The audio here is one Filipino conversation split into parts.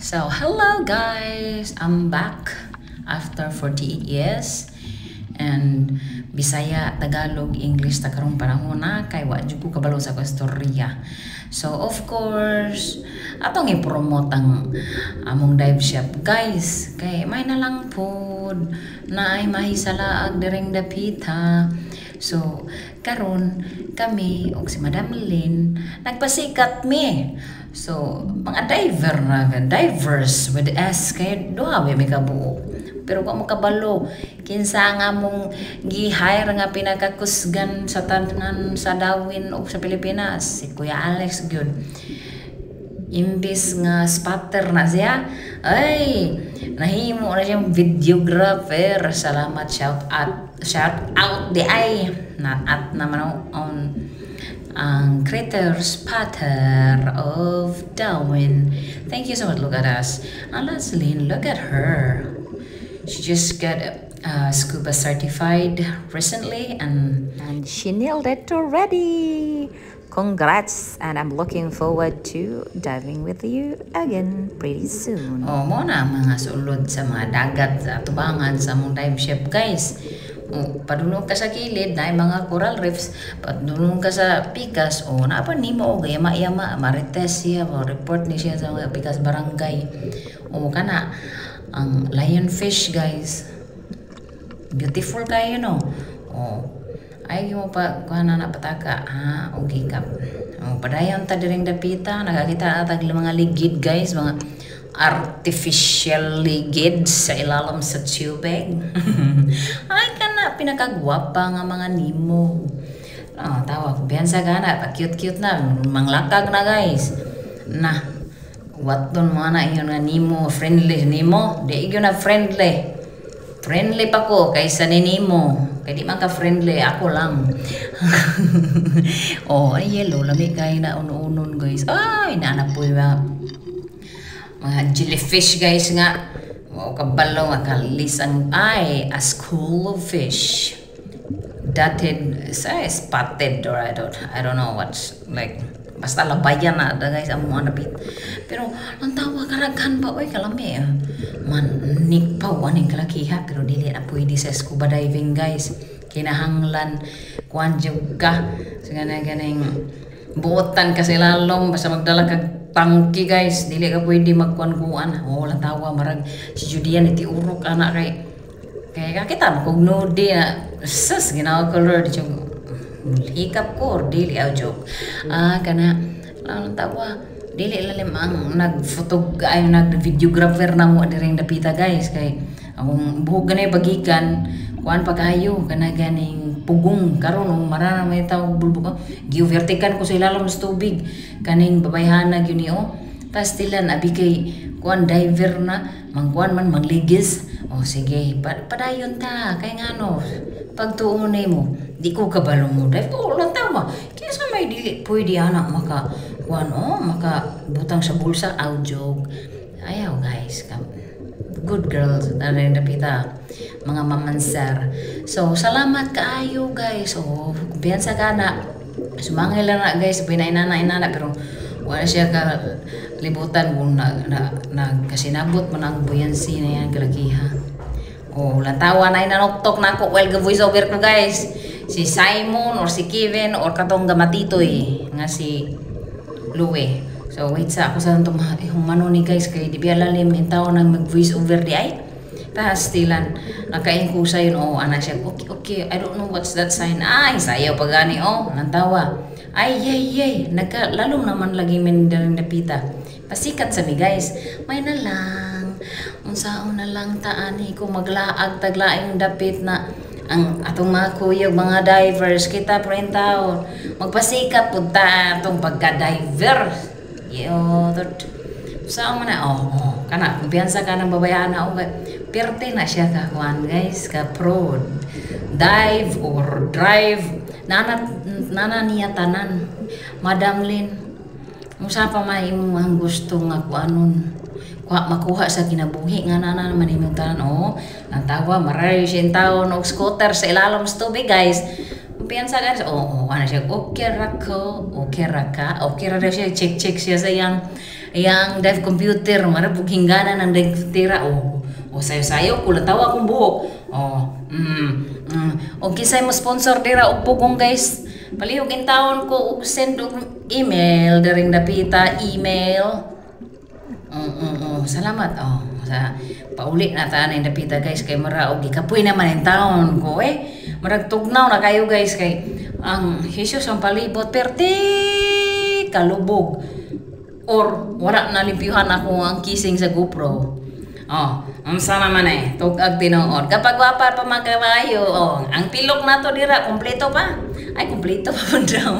So, hello guys! I'm back after 48 years. And Bisaya, Tagalog, English ta karong panahon na kay wa jud ko kabalo sa istorya. So of course, atong i-promote ang among dive shop. Guys, kay may na lang pod na ay mahisalaag direng dapita. So, karon kami og si Madam Lynn nagpasikat mi. So, mga diver na, divers with S, kay duha may kabuo. Pero kung kabalo, kinsa nga mong gi-hire nga pinakakusgan sa tanan sa Dawin o sa Pilipinas, si Kuya Alex Gyud. Imbis nga spotter na siya, ay, nahimo na siyang videographer. Salamat, shout out, shout out di ay, na at naman on ang critter spotter of Darwin. Thank you so much. Look at us. And Leslie, look at her. She just got uh, scuba certified recently and And she nailed it already. Congrats, and I'm looking forward to diving with you again pretty soon. oh, mo na mga sulod sa mga dagat sa tubangan sa mong dive ship guys. Padulong ka sa kilid na mga coral reefs, padulong ka sa pikas, o oh, napa nimo og yama-yama, marites siya, o report ni siya sa mga pikas barangay. O kana ang lionfish guys. Beautiful kayo no. Oh. Ay mo pa kuha na napataka ha og hikap. Oh, padayon ta diring dapita nakakita na tag mga ligid guys, mga artificial ligid sa ilalim sa tubig. Ay kana pinakagwapa nga mga nimo. Ah, tawa ko biyansa gana pa cute-cute na manglakag na guys. Na what don mo na iyon nga nimo friendly nimo. Di iyon na friendly. Friendly pa ko kaysa ni nimo. Kay di man ka friendly ako lang. Oh ay yellow lami kay na uno-unon guys. Ay naanap po yung mga mga jellyfish guys nga o kabalo nga kalis ang ay a school of fish dotted say spotted or I don't I don't know what's like basta labayan na da guys ang mga napit pero ang tawa karaghan ba oy kalami ah. man nik pa waning kalakiha pero dili na pwede sa scuba diving guys. Kinahanglan kuan jud ka ganang ganing buotan kasi lalong basta magdala kag tangki guys. Dili ka pwede magkuan-kuan oh lang tawa marag si Judian iti urok anak kay kaya kakita mo kung nudi na sus ginawa di siya hikap ko dili aw joke ah kana lang tawa dili lalim ang nagfotog ay nag-videographer na mo diring dapita guys. Kay akong buhok ganay bagikan. Kuan pa kayo kana ganing pugong karon oh, marana may tao bulbok giuvertikan ko sa ilalim sa tubig. Kaning babayhana gyud ni oh. Tas tilan abi kay kuan diver na mangkuan man mangligis oh sige pa, padayon ta kay ngano pagtuon mo di ko kabalo mo dive oh lang tama. Kaysa may dili pwede anak maka kuan oh maka butang sa bulsa aw joke ayaw guys kam good girls na rin napita? Mga mamansar so salamat kaayo guys. Oh kumpiyansa ka na. Sumangil lang na guys. Pinay na inana pero wala siya ka libutan kung na, na, na kasinabot man ang buyansi na yan kalakiha oh latawa na inanoktok na ako. Well voice over ko guys. Si Simon or si Kevin or katong gamatitoy nga si Louie so wait sa ako sa itong humano ni guys kay di biya lalim hintaw nang mag voice over di ay. Tapos tilan nakain ko sa yun oh ana siya okay okay I don't know what's that sign. Ay sayaw pa gani oh nantawa ay yay yay. Nagka lalo naman lagi min daling napita. Pasikat sa mi guys. May na lang. Unsaon na lang taani ko maglaag taglaing dapit na. Ang atong mga kuyog mga divers kita printaw magpasikat pud ta atong pagka-diver yo tot sa na oh, kana kumpiyansa ka ng babayaan na oh, perte na siya ka guys ka pro dive or drive. Nana nana niya tanan Madam Lynn usa pa may imo ang gusto nga kuanon kuha makuha sa kinabuhi nga nana naman imong oh ang tawa maray siya taon og scooter sa ilalom sa tubig guys Piyansa guys, oo, oh, oh, ano siya, okay ra ko, okay ra ka, okay ra siya, check check siya sa yang yang dive computer, marabog hingganan ng dive computer. Oh, o sayo-sayo ko tawa akong buhok. Oh, mm, mm. O kisay mo sponsor dira og pugong guys. Palihog in taon ko og send og email daring dapita email. Mm, mm, mm. Salamat. Oh, sa pauli na ta na dapita guys kay mara og gikapoy naman in taon ko eh. Marag tugnaw na kayo guys kay ang Jesus ang palibot perti kalubog or wala na limpyuhan ako ang kissing sa GoPro. Oh, ang sama man eh, tugag tinuod. Kapag wapa pa magkabayo, oh, ang pilok na to dira, kompleto pa. Ay, kompleto pa po daw.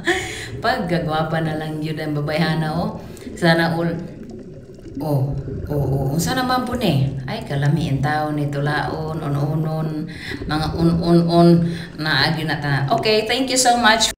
Pag gagwapa na lang yun ang babayhana, oh. Sana all, oh, oh, oh. sana man po ni. Ay, kalami ang tao nito laon, un-unon, mga un-un-un na agi na ta. Okay, thank you so much.